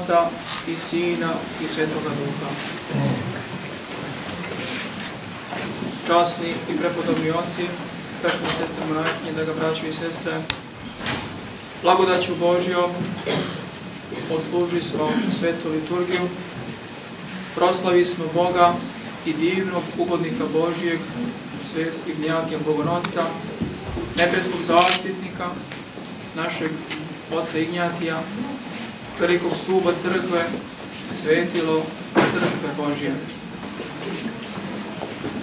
Otca i Sina i Svetoga Duha. Časni i prepodobni oci, prepodobni sestre da ga braću i sestre, blagodaću Božjom, odslužili smo svetu liturgiju, proslavi smo Boga i divnog ugodnika Božijeg, svetog Ignjatija Bogonosca, nebeskog zaštitnika, našeg oca Ignjatija, velikog stuba crkve, svetilo crkve Božije.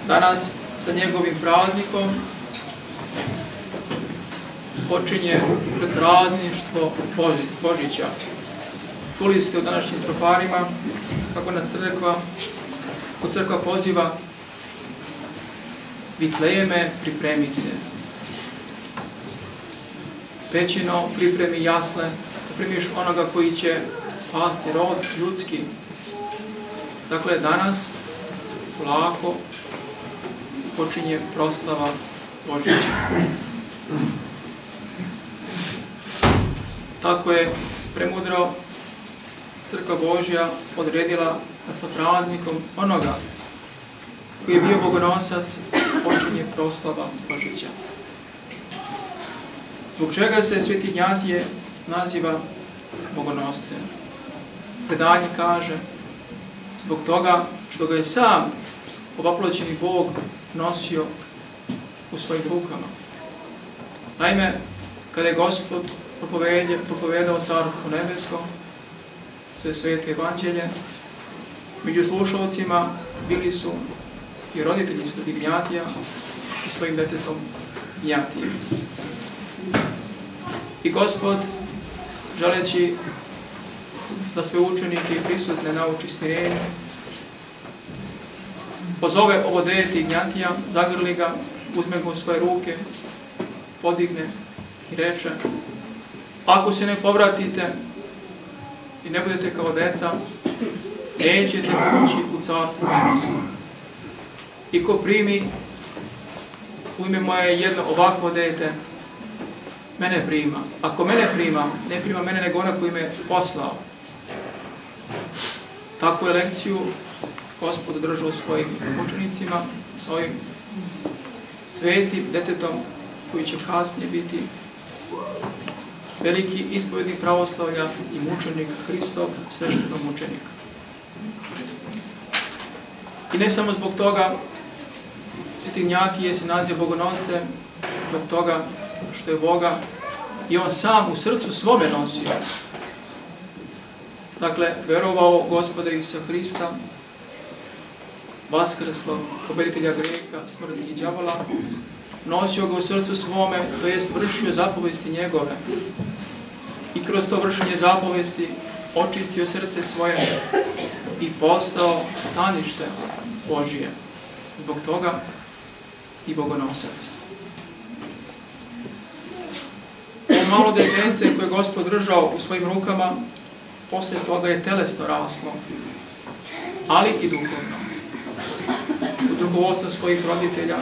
Danas sa njegovim praznikom počinje prazništvo Božića. Čuli ste u današnjim troparima kako na crkva, ko crkva poziva Vitlejeme, pripremi se. Pećino, pripremi jasle, primiš onoga koji će spasti rod ljudski. Dakle, danas polako počinje proslava Božića. Tako je premudro Crkva Božja odredila da sa praznikom onoga koji je bio bogonosac počinje proslava Božića. Zbog čega se Sveti Gnjatije naziva bogonoscem? Predanje kaže zbog toga što ga je sam ovaploćeni Bog nosio u svojim rukama. Naime, kada je Gospod propovedao Carstvo nebesko, to je sveto evanđelje, među slušalcima bili su i roditelji Gnjatija sa svojim detetom Gnjatijem. I Gospod, želeći da sve učenike i prisutne nauči smirenje, pozove ovo dete Ignjatija, zagrli ga, uzme ga u svoje ruke, podigne i reče ako se ne povratite i ne budete kao deca, nećete moći u carstvo nebesko. I ko primi u ime moje jedno ovakvo dete, mene prima. Ako mene prima, ne prima mene nego ona koji me poslao. Takvu je lekciju Gospod držao svojim učenicima, sa ovim svetim detetom koji će kasnije biti veliki ispovednik pravoslavlja i mučenik Hristov, sveštenog mučenika. I ne samo zbog toga, Sveti Gnjatije se naziva Bogonosce, zbog toga što je Boga i on sam u srcu svome nosio. Dakle, verovao gospoda Isusa Hrista, vaskrslo, pobeditelja greka, smrti i djavola, nosio ga u srcu svome, to jest vršio zapovesti njegove. I kroz to vršenje zapovesti očistio srce svoje i postao stanište Božije. Zbog toga i bogonosac. Ovo malo detence koje je gospod držao u svojim rukama, posle toga je telesno raslo, ali i duhovno. U drugovodstvu svojih roditelja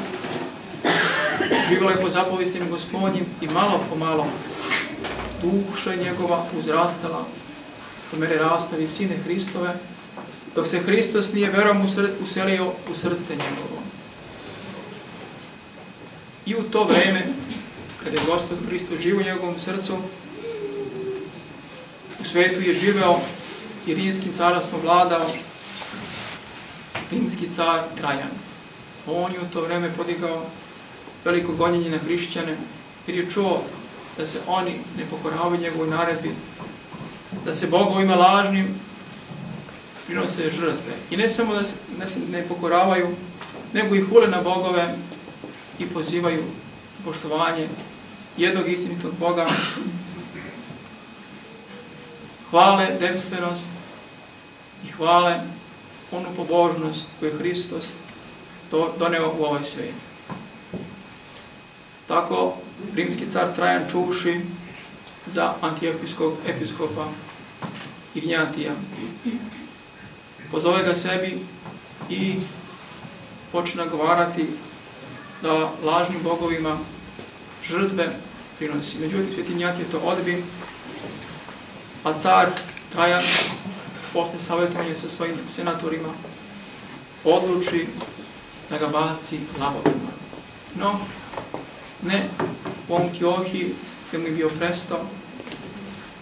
živjela je po zapovistim gospodnjim i malo po malo duša njegova uzrastala do mere rasta visine Hristove, dok se Hristos nije verom uselio u srce njegovo. I u to vreme, kada je Gospod Hristos živo u njegovom srcu, u svetu je živeo i rimskim carastvom vladao rimski car Trajan. On je u to vreme podigao veliko gonjenje na hrišćane, jer je čuo da se oni ne pokoravaju njegovoj naredbi, da se bogovima lažnim prinose žrtve. I ne samo da se ne, se ne pokoravaju, nego i hule na bogove i pozivaju poštovanje jednog istinitog Boga, hvale devstvenost i hvale onu pobožnost koju je Hristos doneo u ovaj svijet. Tako, rimski car Trajan čuši za antijepijskog episkopa Ignjatija. Pozove ga sebi i počne govarati da lažnim bogovima žrtve prinosi. Međutim, Sveti Ignjatije to odbi a car Trajan posle savjetovanja sa svojim senatorima odluči da ga baci lavovima. No, ne u Antiohiji gdje mu je bio presto,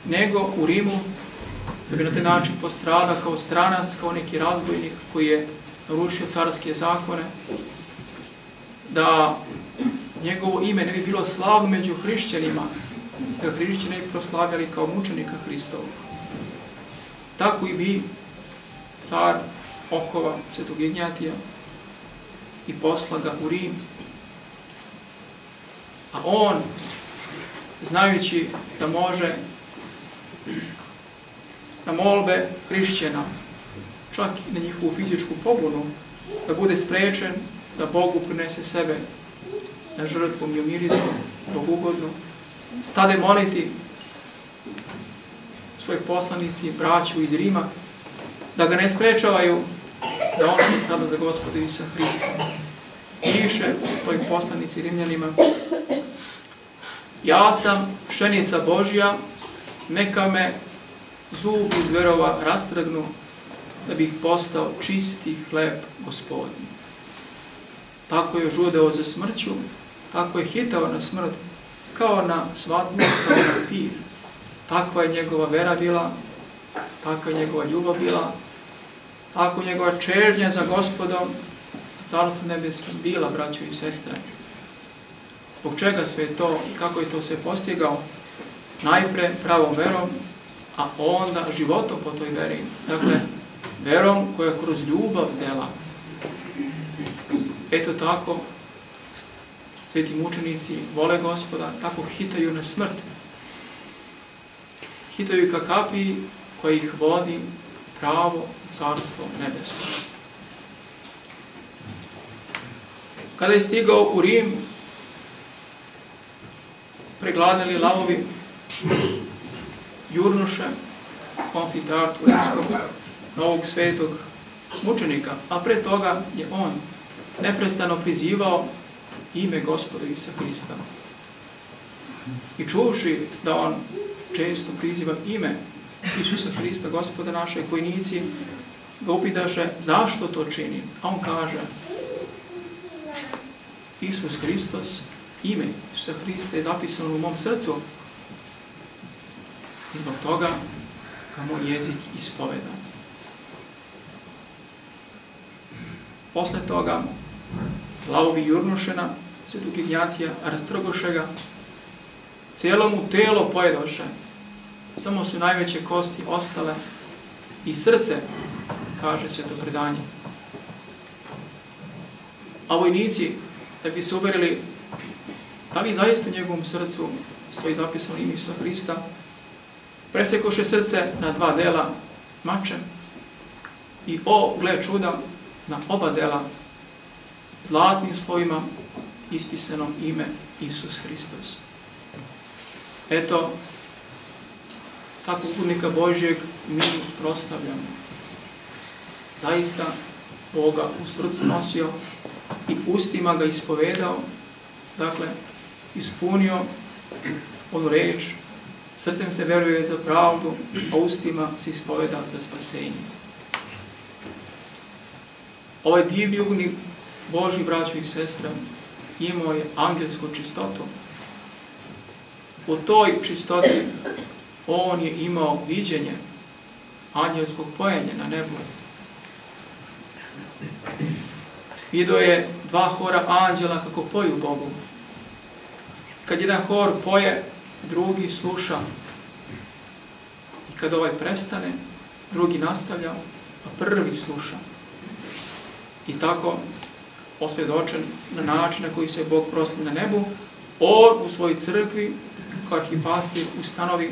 nego u Rimu, da bi na taj način postrada kao stranac, kao neki razbojnik koji je narušio carske zakone, da njegovo ime ne bi bilo slavno među hrišćanima, da hrišćani ne bi proslavljali kao mučenika Hristovog. Tako i bi car okova svetog Ignjatija i posla ga u Rim. A on, znajući da može na molbe hrišćana, čak i na njihovu fizičku pobunu, da bude sprečen da Bogu prinese sebe na žrtvu miomirisu, bogugodnu, stade moliti svoje poslanici, braću iz Rima, da ga ne sprečavaju da on stade za gospoda Isa Hrista. Piše toj poslanici Rimljanima, ja sam šenica Božja, neka me zub iz verova rastragnu, da bih postao čisti hleb gospodin. Tako je žudeo za smrću, tako je hitao na smrt, kao na svadbu, kao na pir. Takva je njegova vera bila, takva je njegova ljubav bila, tako je njegova čežnja za gospodom, carstvo nebeskom bila, braćo i sestre. Zbog čega sve to i kako je to sve postigao? Najpre pravom verom, a onda životom po toj veri. Dakle, verom koja kroz ljubav dela. Eto tako, sveti mučenici vole gospoda, tako hitaju na smrt. Hitaju ka kapi koja ih vodi pravo carstvo nebesko. Kada je stigao u Rim, pregladali lavovi, jurnuše, konfitart rimskog novog svetog mučenika, a pre toga je on neprestano prizivao ime gospoda Isa Hrista. I čuvši da on često priziva ime Isusa Hrista, gospoda naše, vojnici, ga upitaše zašto to čini. A on kaže, Isus Hristos, ime Isusa Hrista je zapisano u mom srcu, i zbog toga ga moj jezik ispoveda. Posle toga, lavovi jurnušena, svetog Ignjatija, rastrgoše ga, cijelo mu telo pojedoše, samo su najveće kosti ostale i srce, kaže sveto predanje. A vojnici, da bi se uverili da li zaista njegovom srcu stoji zapisano ime Isusa Hrista, presekoše srce na dva dela mačem i o, gle čuda, na oba dela zlatnim slovima ispisano ime Isus Hristos. Eto, tako budnika Božjeg mi prostavljamo. Zaista Boga u srcu nosio i ustima ga ispovedao, dakle, ispunio onu reč, srcem se veruje za pravdu, a ustima se ispoveda za spasenje. Ovaj divni ugni Boži braćo i sestra imao je angelsku čistotu. U toj čistoti on je imao viđenje angelskog pojenja na nebu. Vidio je dva hora anđela kako poju Bogu. Kad jedan hor poje, drugi sluša. I kad ovaj prestane, drugi nastavlja, a prvi sluša. I tako osvjedočen na način na koji se Bog prosli na nebu, on u svojoj crkvi, kao arhipastir, ustanovi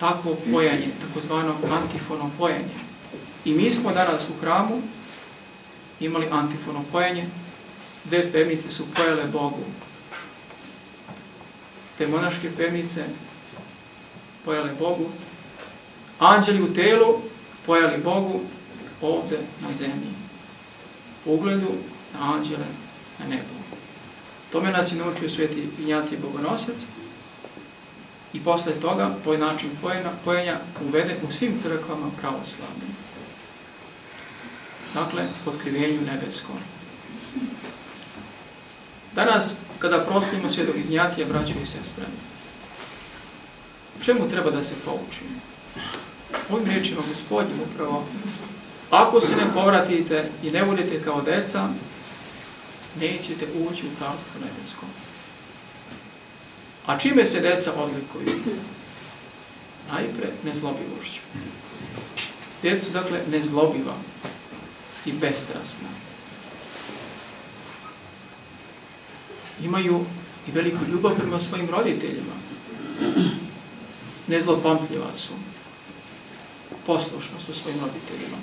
takvo pojanje, takozvano antifono pojanje. I mi smo danas u hramu imali antifono pojanje, dve pevnice su pojele Bogu. Te monaške pevnice pojale Bogu, anđeli u telu pojali Bogu ovde na zemlji. Po ugledu na anđele na nebu. Tome nas je naučio sveti Ignjatije Bogonosac i posle toga tvoj način pojenja, uvede u svim crkvama pravoslavnim. Dakle, pod krivenju nebeskom. Danas, kada proslavimo svjetog Ignjatija, braćo i sestre, čemu treba da se poučimo? Ovim riječima gospodinu upravo, ako se ne povratite i ne budete kao deca, nećete ući u carstvo nebesko. A čime se deca odlikuju? Najpre nezlobivošću. Deca su dakle nezlobiva i bestrasna. Imaju i veliku ljubav prema svojim roditeljima. Nezlopampljiva su. Poslušno su svojim roditeljima.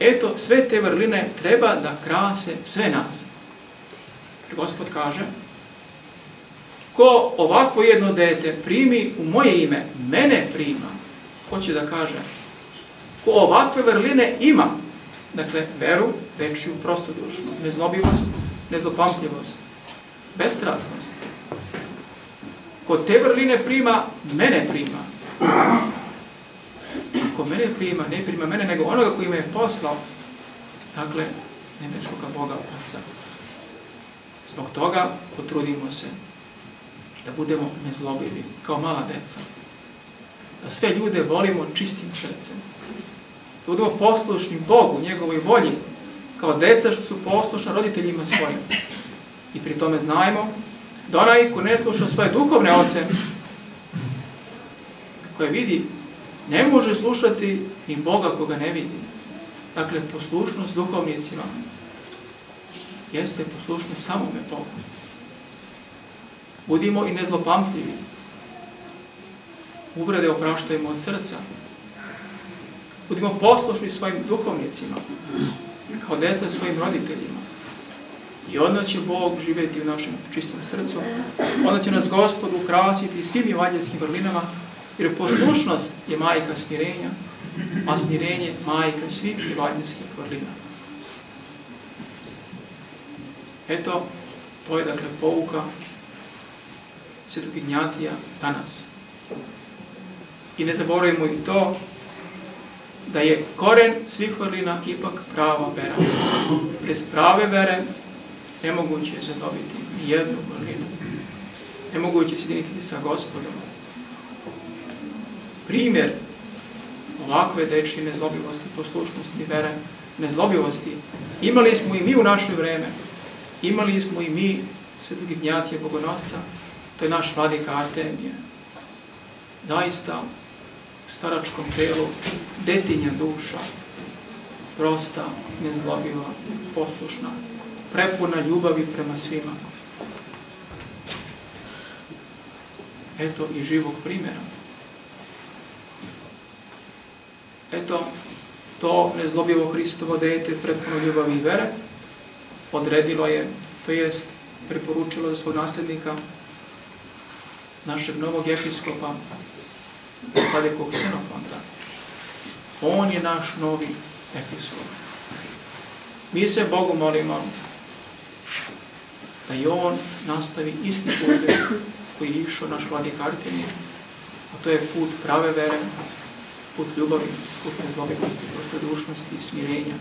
Eto, sve te vrline treba da krase sve nas. Gospod kaže, ko ovako jedno dete primi u moje ime, mene prima, hoće da kaže, ko ovakve vrline ima, dakle, veru, večju, prostodušnu, nezlobivost, nezlopamtljivost, bestrasnost. Ko te vrline prima, mene prima. Ko mene prima, ne prima mene, nego onoga koji me je poslao, dakle, nebeskoga Boga Otca. Zbog toga potrudimo se da budemo nezlobivi, kao mala deca. Da sve ljude volimo čistim srcem. Da budemo poslušni Bogu, njegovoj volji, kao deca što su poslušna roditeljima svojim. I pri tome znajmo da onaj ko ne sluša svoje duhovne oce, koje vidi, ne može slušati ni Boga koga ne vidi. Dakle, poslušnost duhovnicima jeste poslušnost samome Bogu. Budimo i nezlopamtljivi. Uvrede opraštajmo od srca. Budimo poslušni svojim duhovnicima, kao deca svojim roditeljima. I onda će Bog živjeti u našem čistom srcu. Onda će nas Gospod ukrasiti svim evanjelskim vrlinama, jer poslušnost je majka smirenja, a smirenje majka svih evanjelskih vrlina. Eto, to je dakle pouka Svetog Ignjatija danas. I ne zaboravimo i to da je koren svih vrlina ipak prava vera. Bez prave vere nemoguće je zadobiti jednu vrlinu. Nemoguće se jediniti sa gospodom. Primjer ovakve deči nezlobivosti, poslušnosti, vere, nezlobivosti imali smo i mi u naše vreme. Imali smo i mi svetog Ignjatija Bogonosca, to je naš vladika Artemije. Zaista u staračkom telu detinja duša, prosta, nezlobiva, poslušna, prepuna ljubavi prema svima. Eto i živog primjera. Eto, to nezlobivo Hristovo dete prepuno ljubavi i vere odredilo je, to jest preporučilo za svog nasljednika našeg novog episkopa, Vladikog Xenofonta. On je naš novi episkop. Mi se Bogu molimo da i on nastavi isti put koji je išao naš vladik Artemije, a to je put prave vere, put ljubavi, put nezlobivosti, prostodušnosti i smirenja.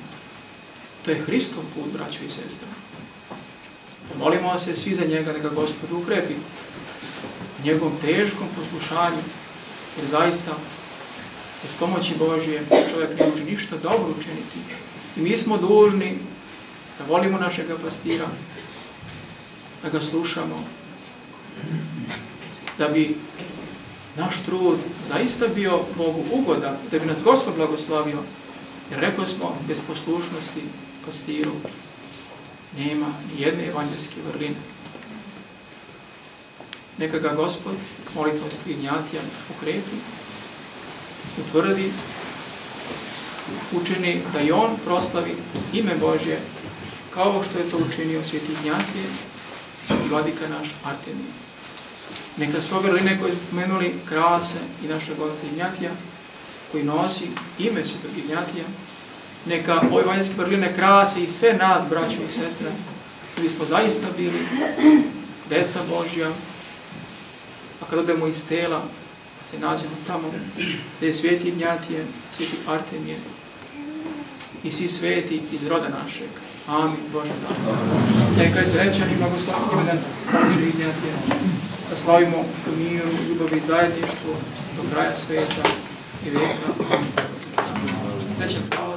To je Hristov put, braćo i sestre. Molimo se svi za njega da ga Gospod ukrepi njegovom teškom poslušanju, jer zaista bez pomoći Božije čovjek ne može ništa dobro učiniti. I mi smo dužni da volimo našega pastira, da ga slušamo, da bi naš trud zaista bio Bogu ugodan, da bi nas Gospod blagoslavio, jer rekao smo, bez poslušnosti pastiru nema ni jedne evanđelske vrline. Neka ga Gospod, molitva stvinjatija, pokrepi, utvrdi, učini da i on proslavi ime Božje, kao što je to učinio sveti Ignjatije, sveti vladika naš Artemije. Neka sve vrline koje spomenuli krase i našeg oca Ignjatija, koji nosi ime svetog Ignjatija, neka ove vanjske vrline krase i sve nas, braćo i sestre, da bismo zaista bili deca Božja, a kad odemo iz tela, se nađemo tamo gdje je sveti Ignjatije, sveti Artemije i svi sveti iz roda našeg. Amin, Bože da. Neka je srećan i blagoslavljen imedan Bože Ignjatije, da slavimo u miru, ljubavi i zajedništvu do kraja sveta i veka. Srećan.